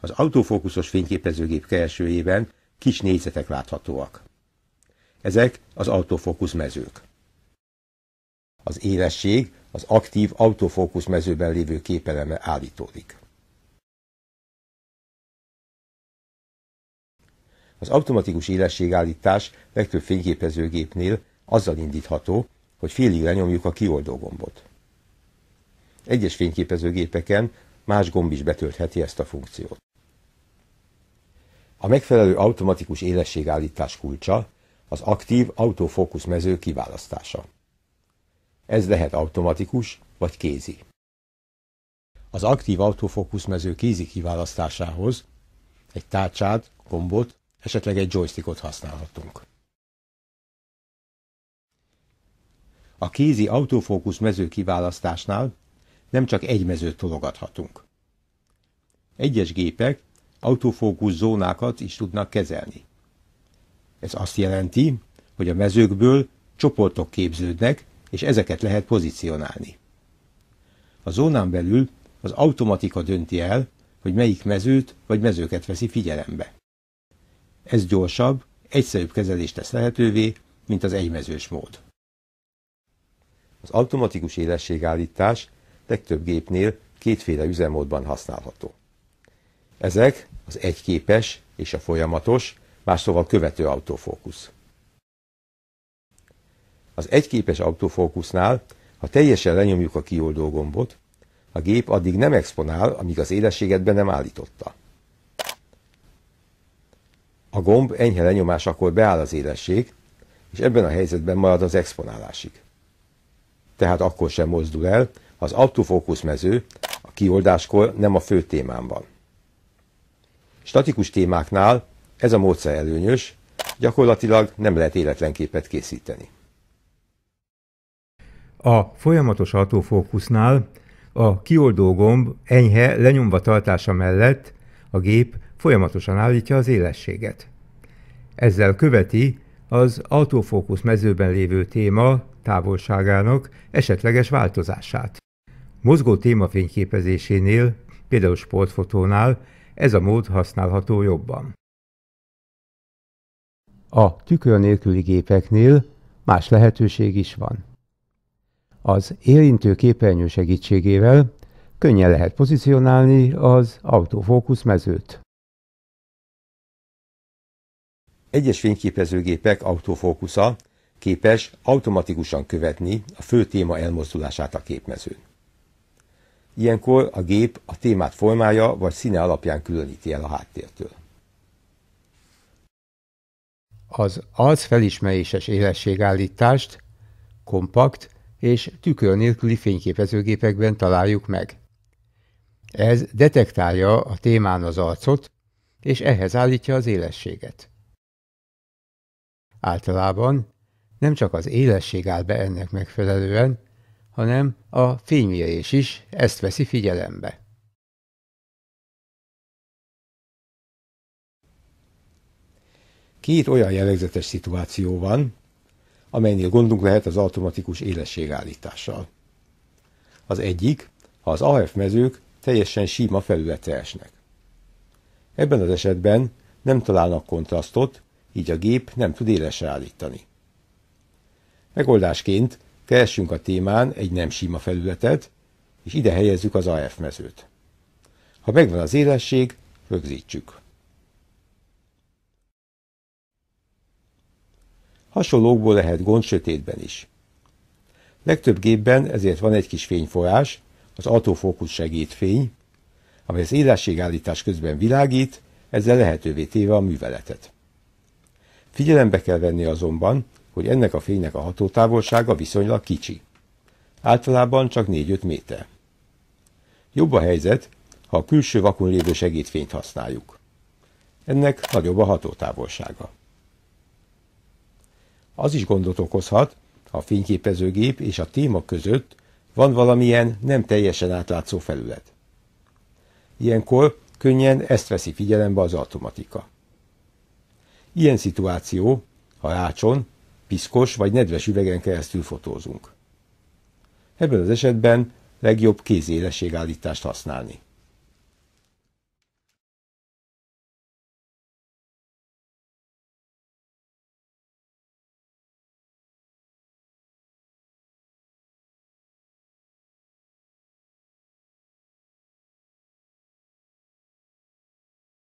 Az autofókuszos fényképezőgép keresőjében kis négyzetek láthatóak. Ezek az autofókusz mezők. Az élesség az aktív autofókusz mezőben lévő képeleme állítódik. Az automatikus élességállítás legtöbb fényképezőgépnél azzal indítható, hogy félig lenyomjuk a kioldó gombot. Egyes fényképezőgépeken más gomb is betöltheti ezt a funkciót. A megfelelő automatikus élességállítás kulcsa az aktív autofókusz mező kiválasztása. Ez lehet automatikus vagy kézi. Az aktív autofókusz mező kézi kiválasztásához egy tárcsát, gombot, esetleg egy joystickot használhatunk. A kézi autofókusz mező kiválasztásnál nem csak egy mezőt tologathatunk. Egyes gépek autofókusz zónákat is tudnak kezelni. Ez azt jelenti, hogy a mezőkből csoportok képződnek, és ezeket lehet pozícionálni. A zónán belül az automatika dönti el, hogy melyik mezőt vagy mezőket veszi figyelembe. Ez gyorsabb, egyszerűbb kezelést tesz lehetővé, mint az egymezős mód. Az automatikus élességállítás legtöbb gépnél kétféle üzemmódban használható. Ezek az egyképes és a folyamatos, más szóval követő autofókusz. Az egyképes autofókusznál, ha teljesen lenyomjuk a kioldó gombot, a gép addig nem exponál, amíg az élességet be nem állította. A gomb enyhe lenyomásakor beáll az élesség, és ebben a helyzetben marad az exponálásig. Tehát akkor sem mozdul el, ha az autofókusz mező a kioldáskor nem a fő témán van. Statikus témáknál ez a módszer előnyös, gyakorlatilag nem lehet életlenképet készíteni. A folyamatos autofókusznál a kioldó gomb enyhe lenyomva tartása mellett a gép folyamatosan állítja az élességet. Ezzel követi az autofókusz mezőben lévő téma távolságának esetleges változását. Mozgó témafényképezésénél, például sportfotónál ez a mód használható jobban. A tükör nélküli gépeknél más lehetőség is van. Az érintő képernyő segítségével könnyen lehet pozícionálni az autofókusz mezőt. Egyes fényképezőgépek autofókusza képes automatikusan követni a fő téma elmozdulását a képmezőn. Ilyenkor a gép a témát formája vagy színe alapján különíti el a háttértől. Az arc felismeréses élességállítást kompakt és tükör nélküli fényképezőgépekben találjuk meg. Ez detektálja a témán az arcot, és ehhez állítja az élességet. Általában nem csak az élesség áll be ennek megfelelően, hanem a fénymérés is ezt veszi figyelembe. Két olyan jellegzetes szituáció van, amelynél gondunk lehet az automatikus élességállítással. Az egyik, ha az AF mezők teljesen sima felületre esnek. Ebben az esetben nem találnak kontrasztot, így a gép nem tud élesre állítani. Megoldásként keressünk a témán egy nem sima felületet, és ide helyezzük az AF mezőt. Ha megvan az élesség, rögzítsük. Hasonlókból lehet gond sötétben is. Legtöbb gépben ezért van egy kis fényforrás, az autofókusz segédfény, amely az élességállítás közben világít, ezzel lehetővé téve a műveletet. Figyelembe kell venni azonban, hogy ennek a fénynek a hatótávolsága viszonylag kicsi. Általában csak 4-5 méter. Jobb a helyzet, ha a külső vakon lévő segédfényt használjuk. Ennek nagyobb a hatótávolsága. Az is gondot okozhat, a fényképezőgép és a téma között van valamilyen nem teljesen átlátszó felület. Ilyenkor könnyen ezt veszi figyelembe az automatika. Ilyen szituáció, ha rácson, piszkos vagy nedves üvegen keresztül fotózunk. Ebben az esetben legjobb kézélességállítást használni.